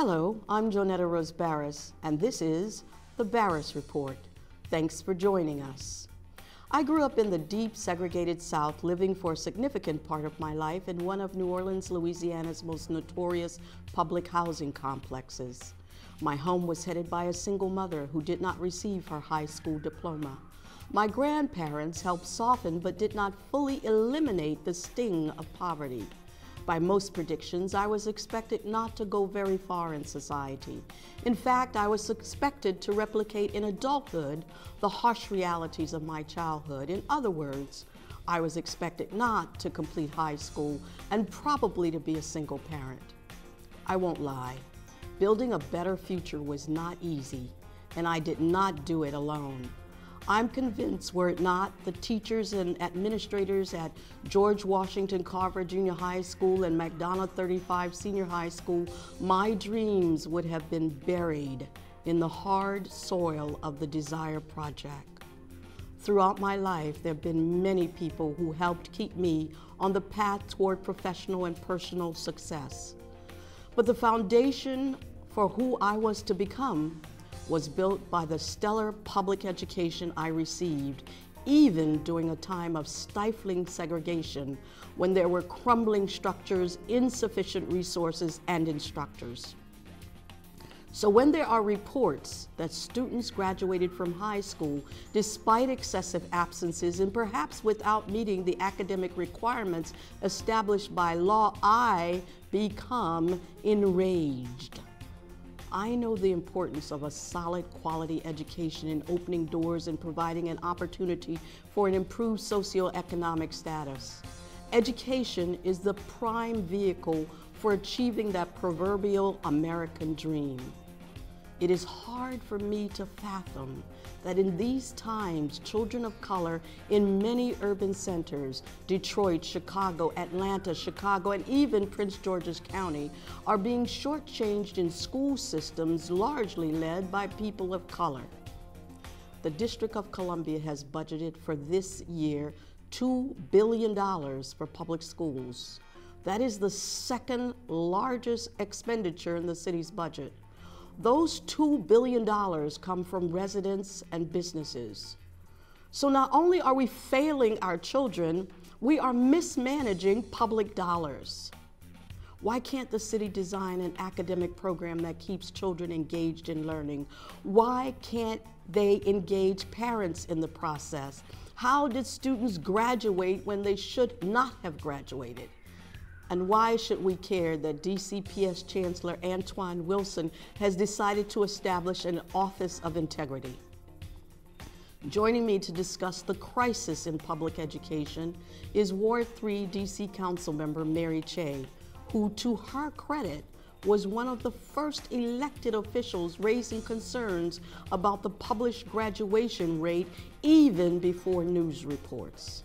Hello, I'm Jonetta Rose Barras, and this is the Barras Report. Thanks for joining us. I grew up in the deep segregated South, living for a significant part of my life in one of New Orleans, Louisiana's most notorious public housing complexes. My home was headed by a single mother who did not receive her high school diploma. My grandparents helped soften but did not fully eliminate the sting of poverty. By most predictions, I was expected not to go very far in society. In fact, I was expected to replicate in adulthood the harsh realities of my childhood. In other words, I was expected not to complete high school and probably to be a single parent. I won't lie, building a better future was not easy, and I did not do it alone. I'm convinced, were it not the teachers and administrators at George Washington Carver Junior High School and McDonough 35 Senior High School, my dreams would have been buried in the hard soil of the Desire Project. Throughout my life, there have been many people who helped keep me on the path toward professional and personal success. But the foundation for who I was to become was built by the stellar public education I received, even during a time of stifling segregation when there were crumbling structures, insufficient resources, and instructors. So when there are reports that students graduated from high school despite excessive absences and perhaps without meeting the academic requirements established by law, I become enraged. I know the importance of a solid quality education in opening doors and providing an opportunity for an improved socioeconomic status. Education is the prime vehicle for achieving that proverbial American dream. It is hard for me to fathom that in these times, children of color in many urban centers, Detroit, Chicago, Atlanta, Chicago, and even Prince George's County, are being shortchanged in school systems largely led by people of color. The District of Columbia has budgeted for this year $2 billion for public schools. That is the second largest expenditure in the city's budget. Those $2 billion come from residents and businesses. So not only are we failing our children, we are mismanaging public dollars. Why can't the city design an academic program that keeps children engaged in learning? Why can't they engage parents in the process? How did students graduate when they should not have graduated? And why should we care that DCPS Chancellor Antwan Wilson has decided to establish an Office of Integrity? Joining me to discuss the crisis in public education is Ward 3 DC Council member Mary Cheh, who, to her credit, was one of the first elected officials raising concerns about the published graduation rate even before news reports.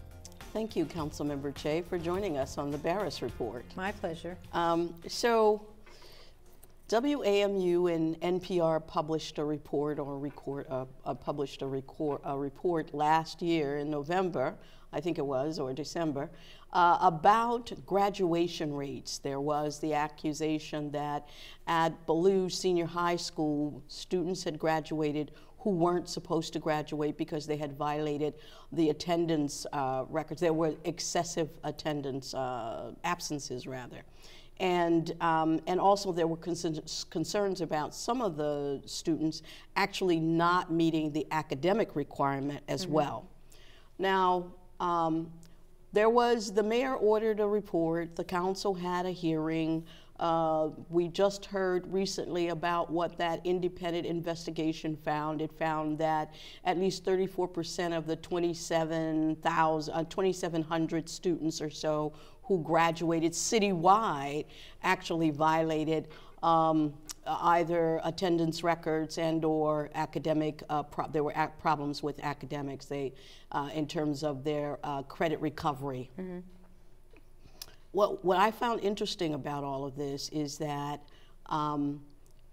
Thank you, Councilmember Cheh, for joining us on the Barras Report. My pleasure. Um, so, WAMU and NPR published a report or record, uh, uh, published a, record, a report last year in November, I think it was, or December, uh, about graduation rates. There was the accusation that at Ballou Senior High School, students had graduated who weren't supposed to graduate because they had violated the attendance uh, records. There were excessive attendance uh, absences, rather. And, um, and also there were concerns about some of the students actually not meeting the academic requirement as mm -hmm. well. Now, um, there was, the mayor ordered a report, the council had a hearing, uh, we just heard recently about what that independent investigation found. It found that at least 34% of the 27,000, uh, 2,700 students or so who graduated citywide actually violated um, either attendance records and or academic, uh, there were problems with academics they, uh, in terms of their uh, credit recovery. Mm -hmm what, what I found interesting about all of this is that, um,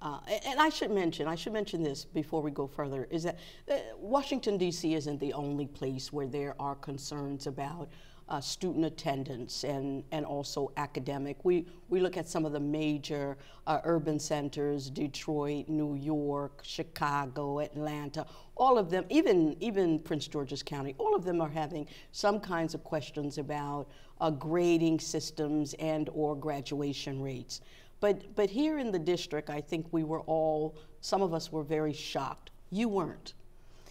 uh, and I should mention, I should mention this before we go further, is that uh, Washington, D.C. isn't the only place where there are concerns about uh, student attendance and, and also academic. We, we look at some of the major uh, urban centers, Detroit, New York, Chicago, Atlanta, all of them, even, even Prince George's County, all of them are having some kinds of questions about uh, grading systems and or graduation rates. But, but here in the district, I think we were all, some of us were very shocked. You weren't.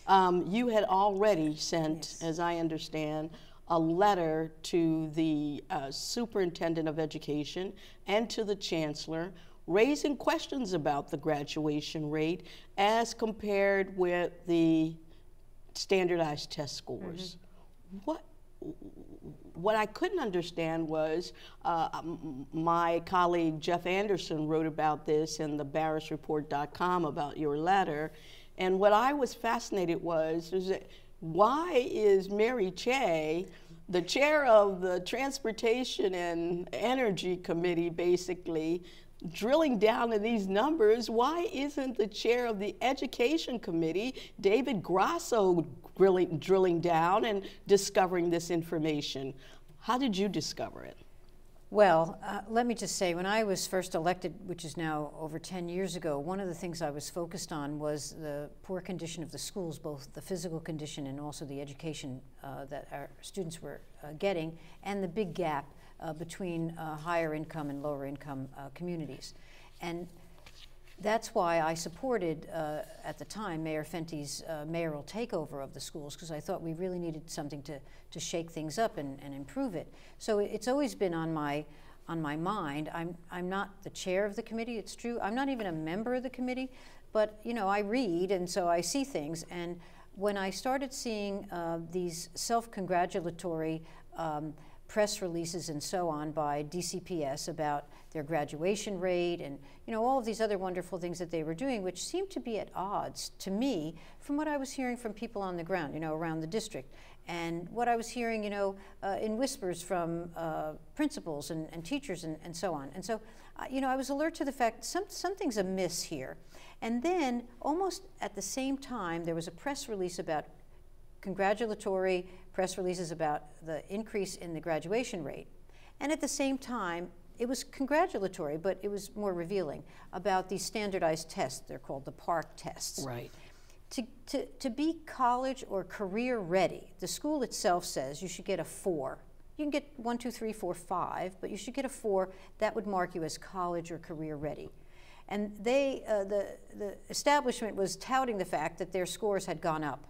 Um, you had already sent, yes. as I understand, a letter to the uh, superintendent of education and to the chancellor raising questions about the graduation rate as compared with the standardized test scores. Mm-hmm. What what I couldn't understand was uh, my colleague Jeff Anderson wrote about this in the barrasreport.com about your letter, and what I was fascinated was is that why is Mary Cheh, the chair of the Transportation and Energy Committee, basically drilling down in these numbers, why isn't the chair of the Education Committee, David Grosso, drilling, drilling down and discovering this information? How did you discover it? Well, uh, let me just say, when I was first elected, which is now over 10 years ago, one of the things I was focused on was the poor condition of the schools, both the physical condition and also the education uh, that our students were uh, getting, and the big gap uh, between uh, higher income and lower income uh, communities. And that's why I supported, uh, at the time, Mayor Fenty's uh, mayoral takeover of the schools, because I thought we really needed something to, to shake things up and, and improve it. So it's always been on my, on my mind. I'm, I'm not the chair of the committee, it's true. I'm not even a member of the committee, but you know, I read, and so I see things. And when I started seeing uh, these self-congratulatory um, press releases and so on by DCPS about their graduation rate and you know all of these other wonderful things that they were doing which seemed to be at odds to me from what I was hearing from people on the ground you know around the district. And what I was hearing you know uh, in whispers from uh, principals and, and teachers and, and, so on. And so uh, you know I was alert to the fact some, something's amiss here. And then almost at the same time there was a press release about congratulatory press releases about the increase in the graduation rate. And at the same time, it was congratulatory, but it was more revealing about these standardized tests. They're called the PARCC tests. Right. To, to, to be college or career ready, the school itself says you should get a four. You can get one, two, three, four, five, but you should get a four. That would mark you as college or career ready. And they, uh, the, the establishment was touting the fact that their scores had gone up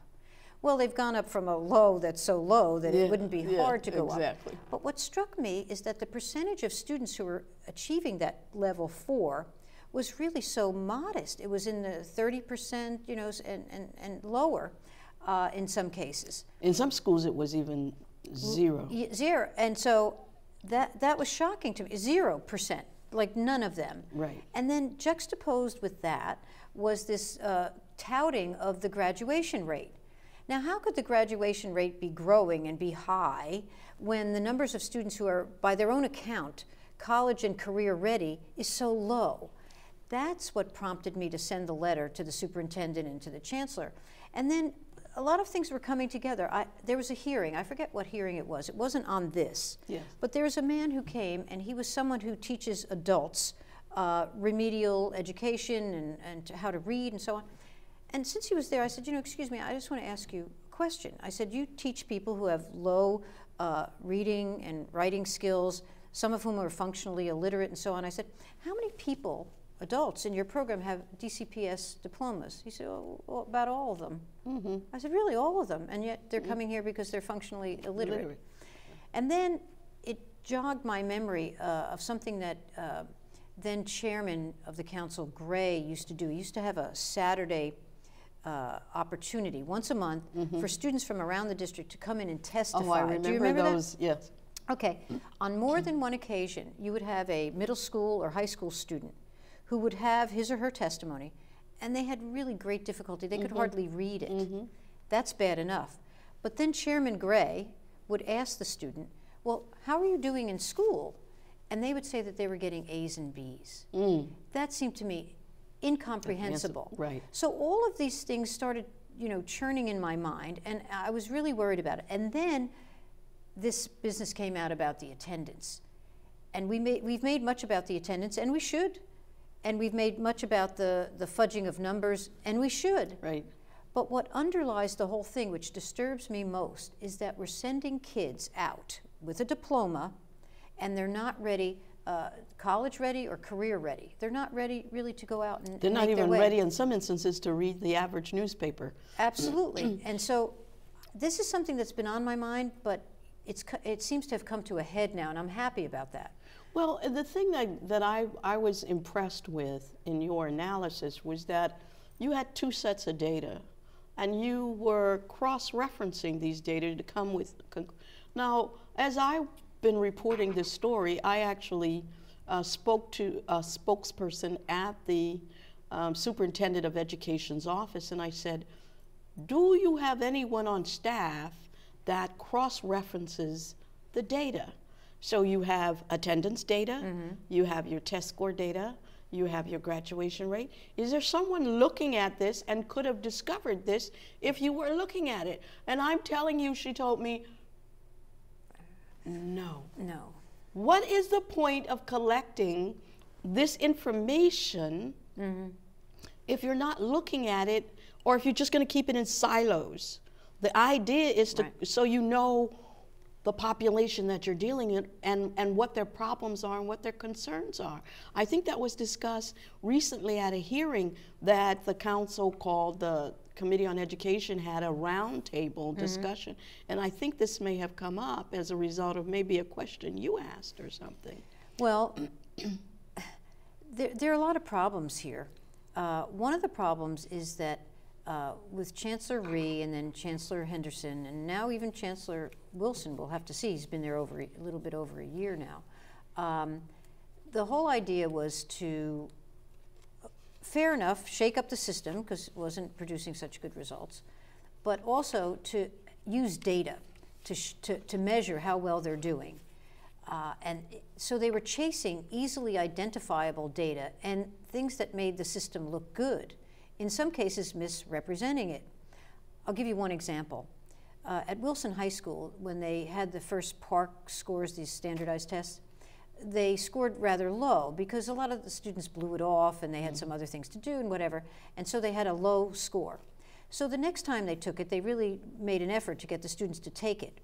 well, they've gone up from a low that's so low that yeah, it wouldn't be yeah, hard to go exactly. up. But what struck me is that the percentage of students who were achieving that level four was really so modest. It was in the 30%, you know, and, and, and lower uh, in some cases. In some schools, it was even zero. Zero. And so that, that was shocking to me. Zero percent, like none of them. Right. And then juxtaposed with that was this uh, touting of the graduation rate. Now, how could the graduation rate be growing and be high when the numbers of students who are, by their own account, college and career ready is so low? That's what prompted me to send the letter to the superintendent and to the chancellor. And then a lot of things were coming together. I, there was a hearing. I forget what hearing it was. It wasn't on this. Yes. But there was a man who came, and he was someone who teaches adults uh, remedial education and, and how to read and so on. And since he was there, I said, you know, excuse me, I just want to ask you a question. I said, you teach people who have low uh, reading and writing skills, some of whom are functionally illiterate and so on. I said, how many people, adults in your program, have DCPS diplomas? He said, oh, well, about all of them. Mm -hmm. I said, really, all of them? And yet they're mm -hmm. coming here because they're functionally illiterate. illiterate. And then it jogged my memory uh, of something that uh, then chairman of the council, Gray, used to do. He used to have a Saturday uh, opportunity once a month mm -hmm. for students from around the district to come in and testify. Oh, I remember, Do you remember those. That? Yes. Okay. On more than one occasion, you would have a middle school or high school student who would have his or her testimony, and they had really great difficulty. They could mm -hmm. hardly read it. Mm -hmm. That's bad enough. But then Chairman Gray would ask the student, Well, how are you doing in school? And they would say that they were getting A's and B's. Mm. That seemed to me incomprehensible. Right. So all of these things started, you know, churning in my mind, and I was really worried about it. And then this business came out about the attendance. And we made, we've made much about the attendance, and we should. And we've made much about the, the fudging of numbers, and we should. Right. But what underlies the whole thing, which disturbs me most, is that we're sending kids out with a diploma and they're not ready, uh, college ready or career ready. They're not ready really to go out and They're not even ready in some instances to read the average newspaper. Absolutely. and so this is something that's been on my mind, but it's, it seems to have come to a head now, and I'm happy about that. Well, the thing that, that I, I was impressed with in your analysis was that you had two sets of data and you were cross referencing these data to come with. Now, as I've been reporting this story, I actually uh, spoke to a spokesperson at the um, superintendent of education's office and I said, Do you have anyone on staff that cross references the data? So you have attendance data, you have your test score data, you have your graduation rate. Is there someone looking at this and could have discovered this if you were looking at it? And I'm telling you, she told me, no. No. What is the point of collecting this information mm-hmm. if you're not looking at it or if you're just going to keep it in silos? The idea is to Right. so you know the population that you're dealing in and, and what their problems are and what their concerns are. I think that was discussed recently at a hearing that the council called the Committee on Education had a roundtable discussion. And I think this may have come up as a result of maybe a question you asked or something. Well, there, there are a lot of problems here. Uh, one of the problems is that uh, with Chancellor Rhee and then Chancellor Henderson, and now even Chancellor Wilson, we'll have to see, he's been there over a, a little bit over a year now. Um, the whole idea was to, fair enough, shake up the system because it wasn't producing such good results, but also to use data to, to, to measure how well they're doing. Uh, and so they were chasing easily identifiable data and things that made the system look good, in some cases misrepresenting it. I'll give you one example. Uh, at Wilson High School, when they had the first PARCC scores, these standardized tests, they scored rather low because a lot of the students blew it off and they had mm. some other things to do and whatever, and so they had a low score. So the next time they took it, they really made an effort to get the students to take it.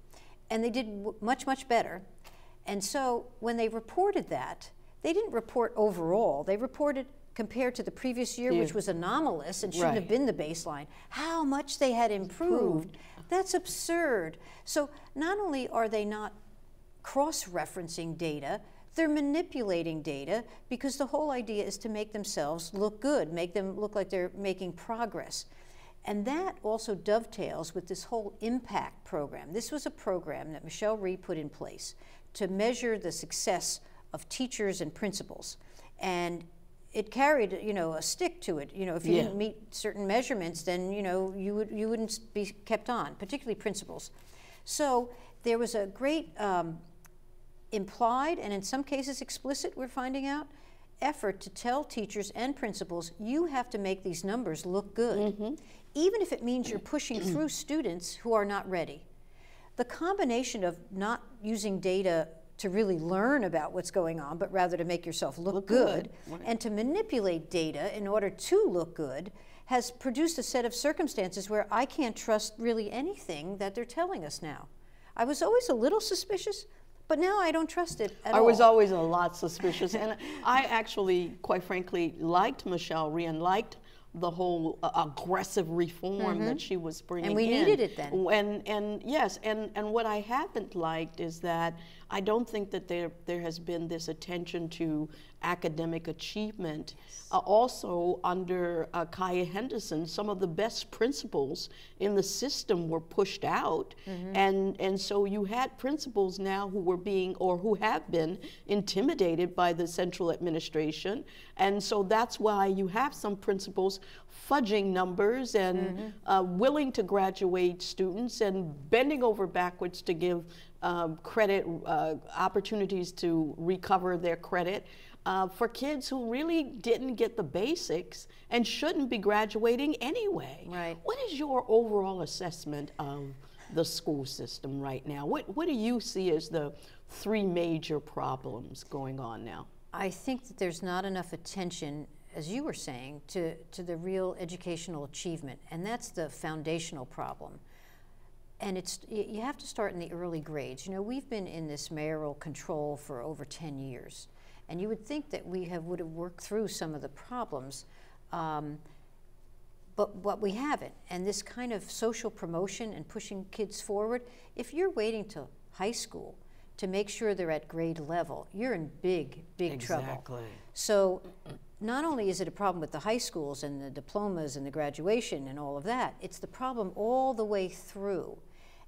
And they did w- much, much better. And so when they reported that, they didn't report overall, they reported compared to the previous year, which was anomalous and shouldn't have been the baseline, how much they had improved. That's absurd. So not only are they not cross referencing data, they're manipulating data because the whole idea is to make themselves look good, make them look like they're making progress. And that also dovetails with this whole impact program. This was a program that Michelle Rhee put in place to measure the success of teachers and principals. And it carried, you know, a stick to it. You know, if you Yeah. didn't meet certain measurements, then you know you would you wouldn't be kept on, particularly principals. So there was a great um, implied and in some cases explicit, we're finding out, effort to tell teachers and principals you have to make these numbers look good, mm-hmm. even if it means you're pushing through students who are not ready. The combination of not using data to really learn about what's going on, but rather to make yourself look, Look good, good, and to manipulate data in order to look good has produced a set of circumstances where I can't trust really anything that they're telling us now. I was always a little suspicious, but now I don't trust it at I all. was always a lot suspicious, and I actually, quite frankly, liked Michelle and liked the whole uh, aggressive reform that she was bringing Mm-hmm. we in. needed it then. And and yes, and and what I haven't liked is that I don't think that there there has been this attention to academic achievement. Uh, also, under uh, Kaya Henderson, some of the best principals in the system were pushed out, Mm-hmm. and and so you had principals now who were being or who have been intimidated by the central administration, and so that's why you have some principals fudging numbers and Mm-hmm. uh, willing to graduate students and bending over backwards to give um, credit uh, opportunities to recover their credit uh, for kids who really didn't get the basics and shouldn't be graduating anyway. Right. What is your overall assessment of the school system right now? What, what do you see as the three major problems going on now? I think that there's not enough attention, as you were saying, to, to the real educational achievement, and that's the foundational problem. And it's you have to start in the early grades. You know, we've been in this mayoral control for over 10 years, and you would think that we have would have worked through some of the problems. Um, but what we haven't. And this kind of social promotion and pushing kids forward, if you're waiting till high school to make sure they're at grade level, you're in big, big trouble. exactly. trouble. So not only is it a problem with the high schools and the diplomas and the graduation and all of that, it's the problem all the way through.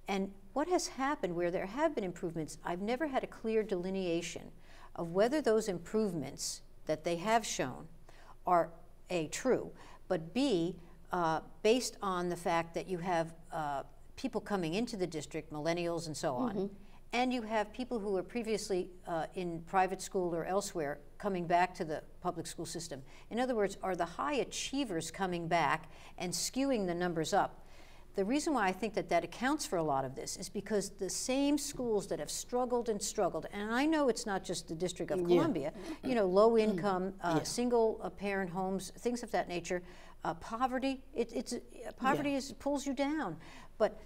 And what has happened where there have been improvements, I've never had a clear delineation of whether those improvements that they have shown are A, true, but B, uh, based on the fact that you have uh, people coming into the district, millennials and so on, mm -hmm. and you have people who were previously uh, in private school or elsewhere coming back to the public school system. In other words, are the high achievers coming back and skewing the numbers up? The reason why I think that that accounts for a lot of this is because the same schools that have struggled and struggled, and I know it's not just the District of Columbia, yeah. you know, low income, uh, yeah. single parent homes, things of that nature, uh, poverty, it, it's, uh, poverty yeah. is, pulls you down. But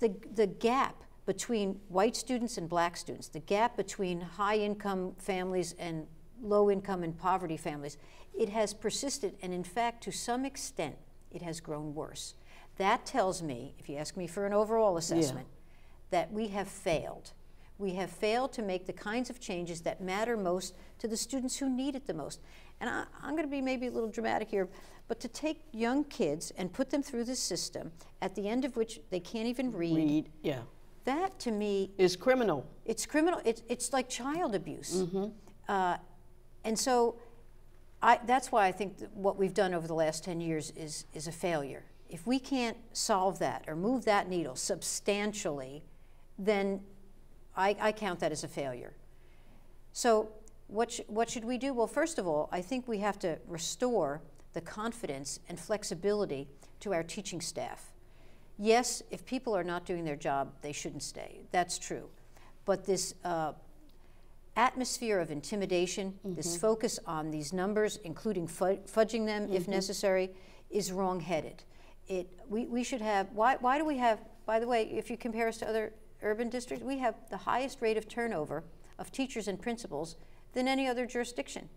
the, the gap between white students and black students, the gap between high income families and low income and poverty families, it has persisted. And in fact, to some extent, it has grown worse. That tells me, if you ask me for an overall assessment, yeah. that we have failed. We have failed to make the kinds of changes that matter most to the students who need it the most. And I, am going to be maybe a little dramatic here, but to take young kids and put them through this system, at the end of which they can't even read. Read, yeah. That to me is criminal. It's criminal. It's, it's like child abuse. Mm -hmm. uh, and so I, that's why I think what we've done over the last 10 years is, is a failure. If we can't solve that or move that needle substantially, then I, I count that as a failure. So what, sh what should we do? Well, first of all, I think we have to restore the confidence and flexibility to our teaching staff. Yes, if people are not doing their job, they shouldn't stay. That's true. But this uh, atmosphere of intimidation, mm -hmm. this focus on these numbers, including fudging them mm -hmm. if mm-hmm. necessary, is wrong-headed. It, we, we should have, why, why do we have, by the way, if you compare us to other urban districts, we have the highest rate of turnover of teachers and principals than any other jurisdiction.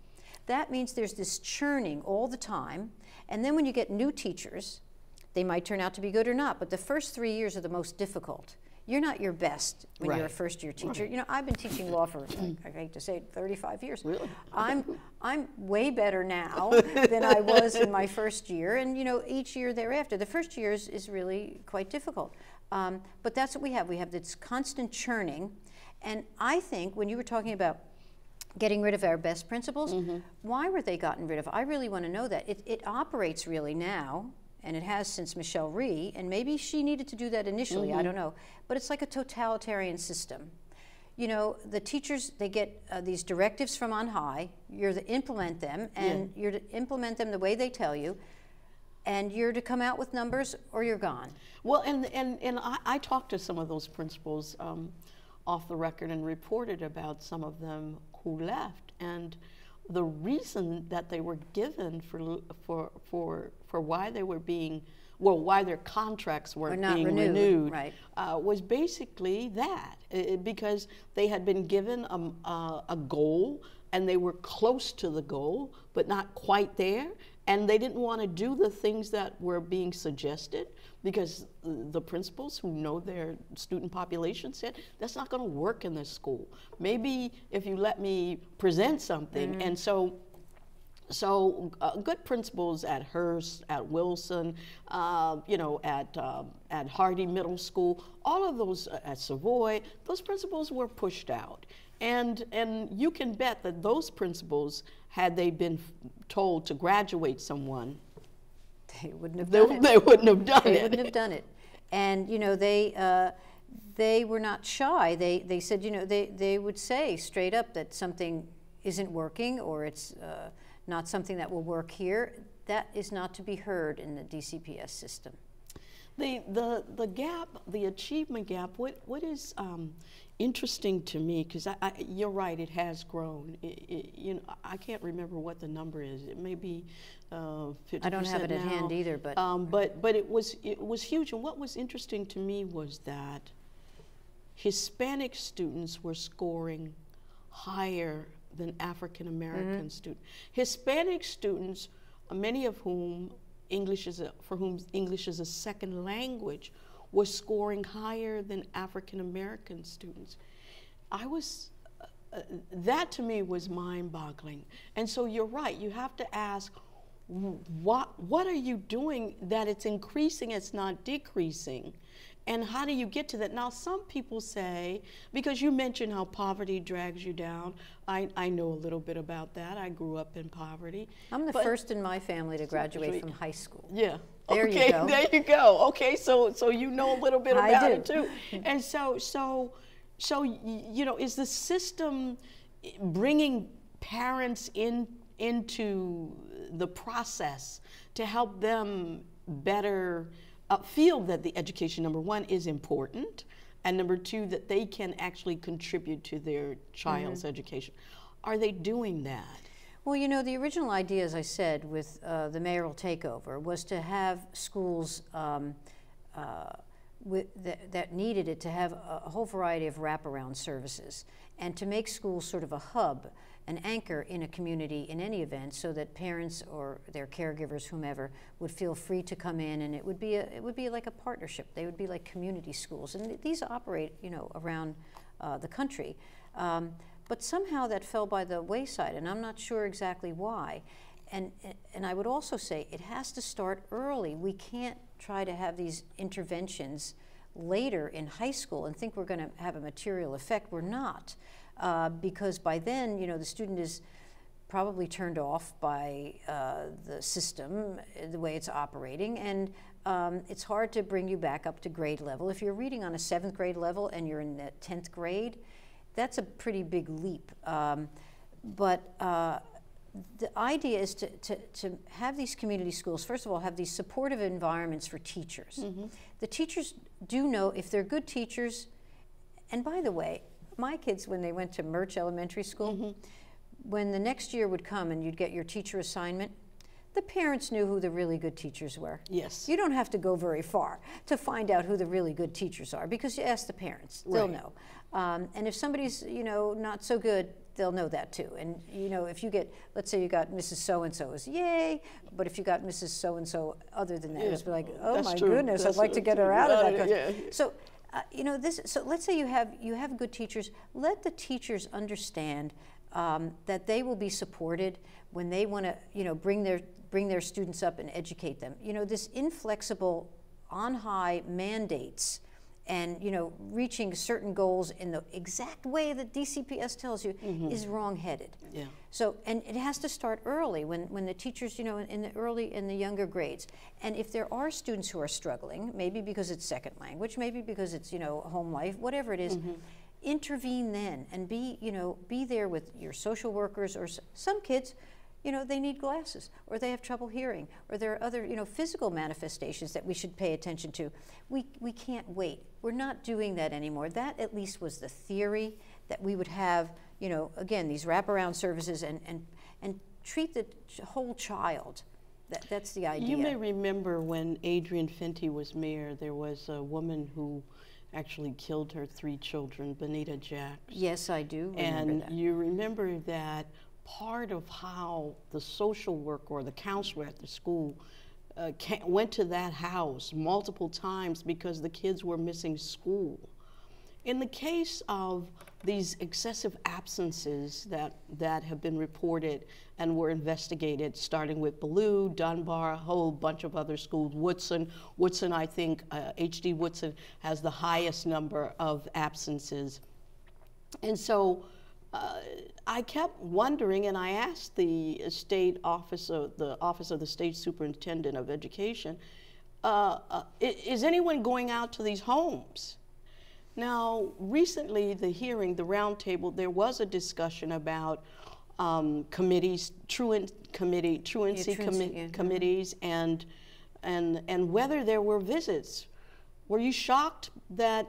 That means there's this churning all the time, and then when you get new teachers, they might turn out to be good or not, but the first three years are the most difficult. You're not your best when right. you're a first year teacher. Right. You know, I've been teaching law for, I, I hate to say it, 35 years. Really? I'm, I'm way better now than I was in my first year, and you know, each year thereafter. The first year is, is really quite difficult. Um, but that's what we have. We have this constant churning, and I think when you were talking about getting rid of our best principals. Mm -hmm. Why were they gotten rid of? I really want to know that. It, it operates really now, and it has since Michelle Rhee, and maybe she needed to do that initially, mm -hmm. I mm-hmm. don't know. But it's like a totalitarian system. You know, the teachers, they get uh, these directives from on high, you're to implement them, and yeah. you're to implement them the way they tell you, and you're to come out with numbers or you're gone. Well, and, and, and I, I talked to some of those principals um, off the record and reported about some of them who left. And the reason that they were given for, for, for, for why they were being, well, why their contracts weren't being renewed, renewed right. uh, was basically that, it, because they had been given a, a, a goal and they were close to the goal, but not quite there. And they didn't want to do the things that were being suggested because the principals who know their student population said that's not going to work in this school. Maybe if you let me present something, mm. and so. So uh, good principals at Hearst, at Wilson, uh, you know, at uh, at Hardy Middle School, all of those uh, at Savoy, those principals were pushed out, and and you can bet that those principals, had they been told to graduate someone, they wouldn't have done they, it. They wouldn't have done they it. They wouldn't have done it. And, you know, they, uh, they were not shy. They, they said, you know, they, they would say straight up that something isn't working or it's uh, not something that will work here. That is not to be heard in the DCPS system. The, the, the gap, the achievement gap, what, what is um, interesting to me, because I, I, you're right, it has grown. It, it, you know, I can't remember what the number is. It may be uh, I don't have it now. at hand either, but Um, but but it was it was huge, and what was interesting to me was that Hispanic students were scoring higher than African American students. Hispanic students, uh, many of whom English is a, for whom English is a second language, were scoring higher than African American students. I was uh, that to me was mind-boggling. And so you're right. You have to ask, what what are you doing that it's increasing? It's not decreasing. And how do you get to that? Now, some people say, because you mentioned how poverty drags you down, I, I know a little bit about that. I grew up in poverty. I'm the But- first in my family to graduate from high school. Yeah. There you okay, go. there you go. Okay, so so you know a little bit about it too. And so so so you know, is the system bringing parents in into the process to help them better uh, feel that the education number one is important and number two that they can actually contribute to their child's Mm-hmm. education are they doing that Well, you know, the original idea, as I said, with uh, the mayoral takeover was to have schools um, uh, with, that, that needed it to have a, a whole variety of wraparound services and to make schools sort of a hub, an anchor in a community in any event so that parents or their caregivers, whomever, would feel free to come in and it would be, a, it would be like a partnership. They would be like community schools. And th- these operate, you know, around uh, the country. Um, but somehow that fell by the wayside, and I'm not sure exactly why. And, and I would also say it has to start early. We can't try to have these interventions later in high school and think we're going to have a material effect. We're not, uh, because by then, you know, the student is probably turned off by uh, the system, the way it's operating, and um, it's hard to bring you back up to grade level. If you're reading on a seventh grade level and you're in the 10th grade, that's a pretty big leap. Um, but uh, the idea is to, to, to have these community schools, first of all, have these supportive environments for teachers. The teachers do know if they're good teachers, and by the way, my kids, when they went to Murch Elementary School, when the next year would come and you'd get your teacher assignment, the parents knew who the really good teachers were. Yes. You don't have to go very far to find out who the really good teachers are because you ask the parents, they'll Right. know. Um, and if somebody's, you know, not so good, they'll know that too. And you know, if you get, let's say you got Mrs. So and So is yay, but if you got Mrs. So and So other than that, it's Yeah, like, oh that's my true. goodness, That's I'd like to get her out of that. Yeah. So, uh, you know, this. So let's say you have you have good teachers. Let the teachers understand um, that they will be supported when they want to, you know, bring their bring their students up and educate them. You know, this inflexible, on high mandates, and you know, reaching certain goals in the exact way that DCPS tells you mm-hmm. is wrong-headed. Yeah. So, and it has to start early when, when the teachers, you know, in, in the early, in the younger grades. And if there are students who are struggling, maybe because it's second language, maybe because it's, you know, home life, whatever it is, mm-hmm. intervene then and be, you know, be there with your social workers or s- some kids, you know, they need glasses or they have trouble hearing or there are other, you know, physical manifestations that we should pay attention to. We, we can't wait. We're not doing that anymore. That at least was the theory that we would have, you know, again, these wraparound services and, and, and treat the whole child. That, that's the idea. You may remember when Adrian Fenty was mayor, there was a woman who actually killed her three children, Banita Jacks. yes, I do remember and that. you remember that part of how the social worker or the counselor at the school uh, went to that house multiple times because the kids were missing school. In the case of these excessive absences that, that have been reported and were investigated, starting with Ballou, Dunbar, a whole bunch of other schools, Woodson, Woodson, I think, uh, H.D. Woodson has the highest number of absences. And so uh, I kept wondering, and I asked the state office of the office of the state superintendent of education, uh, uh, is anyone going out to these homes? Now, recently, the hearing, the roundtable, there was a discussion about um, committees, truant committee, truancy truancy, commi- yeah. committees, and and and whether there were visits were you shocked that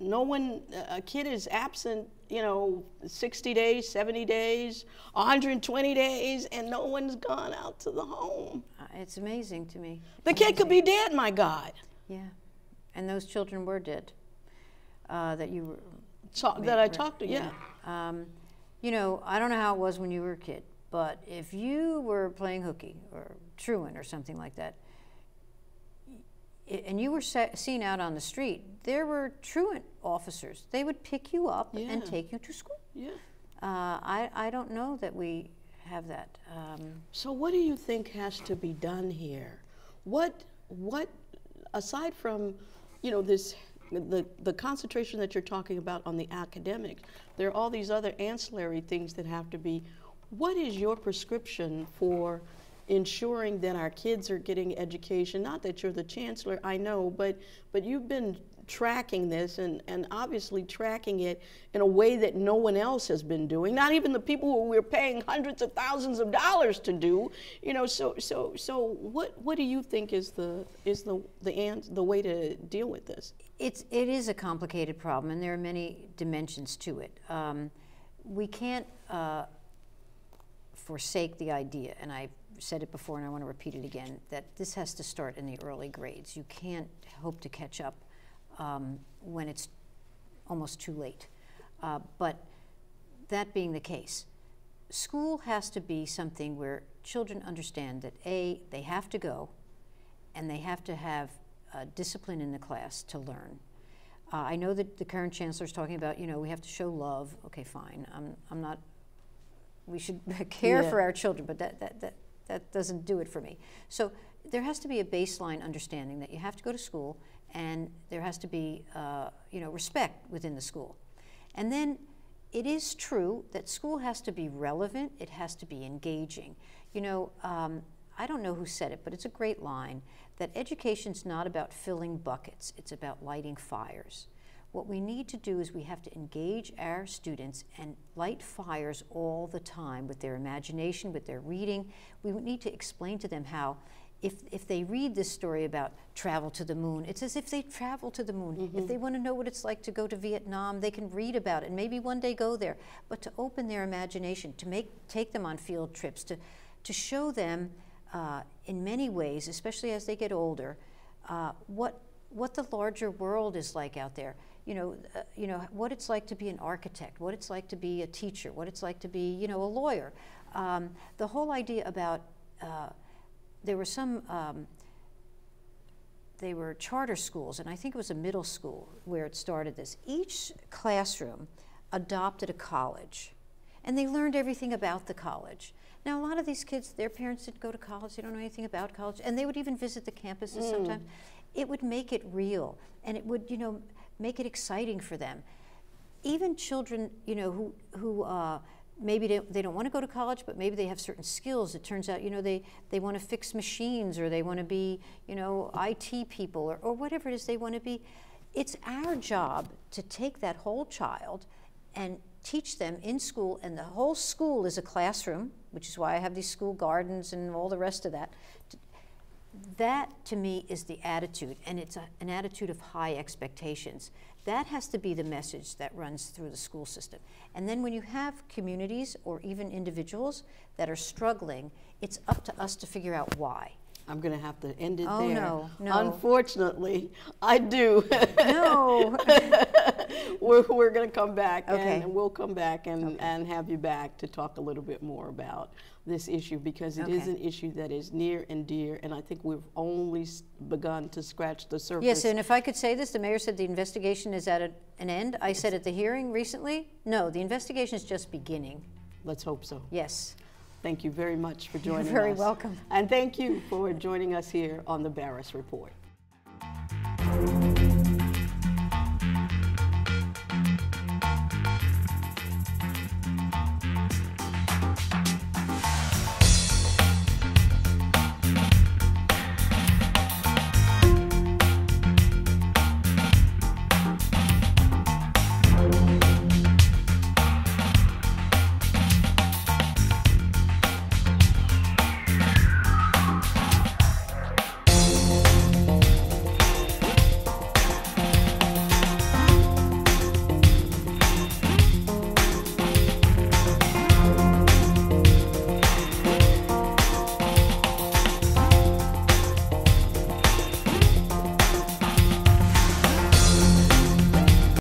no one, a kid is absent, you know, 60 days, 70 days, 120 days, and no one's gone out to the home? Uh, It's amazing to me. The kid could be dead, my God. Yeah, and those children were dead. Uh, that you were. Ta- that I talked to, yeah. Um, you know, I don't know how it was when you were a kid, but if you were playing hooky or truant or something like that, and you were se- seen out on the street, there were truant officers. They would pick you up and take you to school. Yeah. Uh, I, I don't know that we have that. Um, So what do you think has to be done here? What what aside from you know this the the concentration that you're talking about on the academic, there are all these other ancillary things that have to be. What is your prescription for ensuring that our kids are getting education? Not that you're the chancellor, I know, but but you've been tracking this and, and obviously tracking it in a way that no one else has been doing not even the people who we're paying hundreds of thousands of dollars to do you know so so so what what do you think is the is the the ans- the way to deal with this It's, it is a complicated problem, and there are many dimensions to it. Um, we can't uh, forsake the idea, and I said it before and I want to repeat it again, that this has to start in the early grades. You can't hope to catch up um, when it's almost too late. Uh, but that being the case, school has to be something where children understand that A, they have to go, and they have to have uh, discipline in the class to learn. Uh, I know that the current chancellor is talking about, you know, we have to show love. Okay, fine. I'm, I'm not, we should care Yeah. for our children, but that, that, that, that doesn't do it for me. So there has to be a baseline understanding that you have to go to school and there has to be, uh, you know, respect within the school. And then it is true that school has to be relevant, it has to be engaging. You know, um, I don't know who said it, but it's a great line that education's not about filling buckets, it's about lighting fires. What we need to do is we have to engage our students and light fires all the time with their imagination, with their reading. We need to explain to them how if, if they read this story about travel to the moon, it's as if they travel to the moon. If they want to know what it's like to go to Vietnam, they can read about it and maybe one day go there. But to open their imagination, to make, take them on field trips, to, to show them uh, in many ways, especially as they get older, uh, what, what the larger world is like out there. You know, uh, you know, what it's like to be an architect, what it's like to be a teacher, what it's like to be, you know, a lawyer. Um, the whole idea about uh, there were some um, they were charter schools and i think it was a middle school where it started this. Each classroom adopted a college and they learned everything about the college. Now a lot of these kids their parents didn't go to college they don't know anything about college and they would even visit the campuses sometimes. It would make it real and it would you know make it exciting for them even children, you know, who who uh, maybe they, they don't want to go to college, but maybe they have certain skills. It turns out, you know, they they want to fix machines or they want to be, you know, IT people or, or whatever it is they want to be. It's our job to take that whole child and teach them in school, and the whole school is a classroom, which is why I have these school gardens and all the rest of that. That to me is the attitude, and it's a, an attitude of high expectations. That has to be the message that runs through the school system. And then when you have communities or even individuals that are struggling, it's up to us to figure out why. I'm going to have to end it Oh, there no, no. unfortunately i do No. we're, we're going to come back Okay. and we'll come back and, and have you back to talk a little bit more about this issue because it is Okay. an issue that is near and dear and i think we've only begun to scratch the surface Yes, and if I could say this, the mayor said the investigation is at a- an end. I said at the hearing recently, no, the investigation is just beginning. let's hope so Yes. Thank you very much for joining very us very welcome. and thank you for joining us here on the barras report